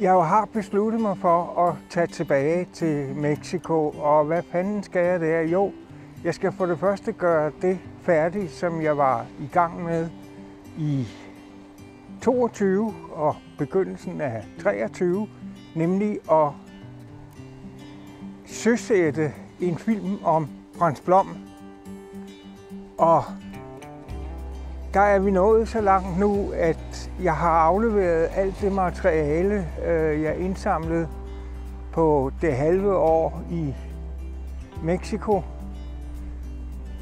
Jeg har besluttet mig for at tage tilbage til Mexico, og hvad fanden skal jeg der? Jo, jeg skal for det første gøre det færdigt, som jeg var i gang med i 22 og begyndelsen af 23, nemlig at søsætte en film om Frans Blom. Og der er vi nået så langt nu, at jeg har afleveret alt det materiale, øh, jeg indsamlede på det halve år i Mexico.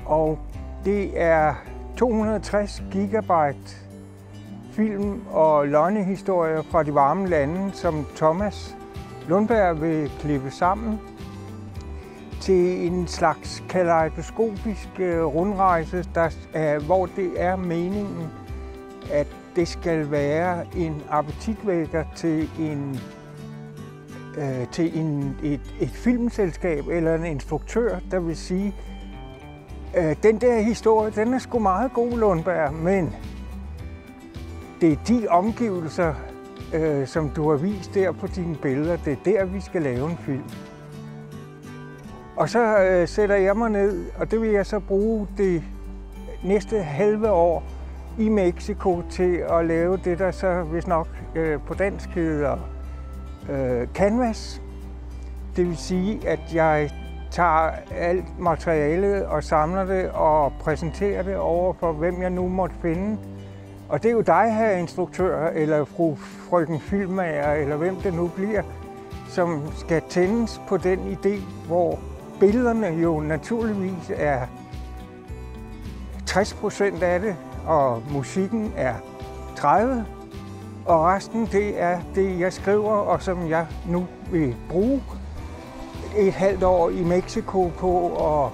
Og det er 260 gigabyte film og løgnehistorier fra de varme lande, som Thomas Lundberg vil klippe sammen til en slags kaleidoskopisk øh, rundrejse, der er, hvor det er meningen, at det skal være en appetitvækker til en øh, til en, et, et filmselskab eller en instruktør, der vil sige, øh, den der historie, den er sgu meget god, Lundberg, men det er de omgivelser, øh, som du har vist der på dine billeder, det er der, vi skal lave en film. Og så øh, sætter jeg mig ned, og det vil jeg så bruge det næste halve år i Mexico til at lave det, der så hvis nok øh, på dansk hedder øh, canvas. Det vil sige, at jeg tager alt materialet og samler det og præsenterer det over for, hvem jeg nu måtte finde. Og det er jo dig her, instruktør, eller fru frøken filmager, eller hvem det nu bliver, som skal tændes på den idé, hvor billederne jo naturligvis er 60 procent af det, og musikken er 30, og resten det er det, jeg skriver, og som jeg nu vil bruge et halvt år i Mexico på at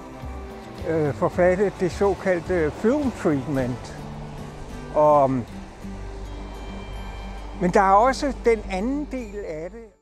øh, forfatte det såkaldte film treatment. Og, men der er også den anden del af det.